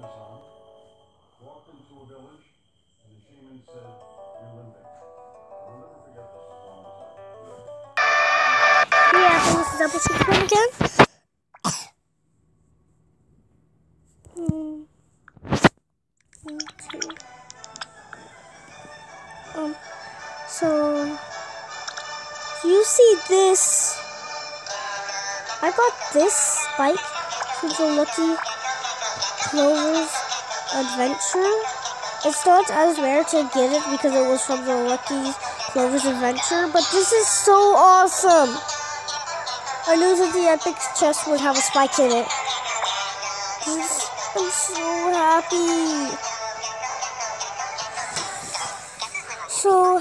Amazon, walked into a village, and the shaman said, You're living. I'll never forget this. Yeah, I can listen to double again. Hmm. Um, so you see this I got this bike from the Lucky Clover's Adventure. It's not as rare to get it because it was from the Lucky Clover's Adventure, but this is so awesome! I knew that the epic chest would have a spike in it. This- I'm so happy. So,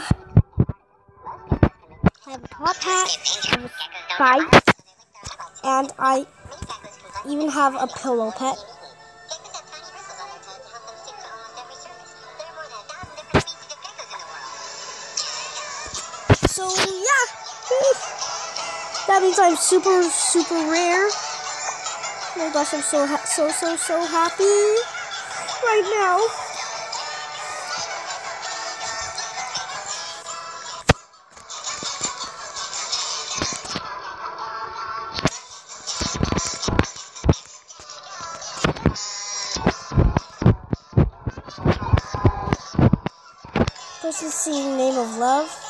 I have a top hat, have a spike, and I even have a pillow pet. That means I'm super, super rare. Oh my gosh, I'm so, so, so, so happy right now. This is Name of Love.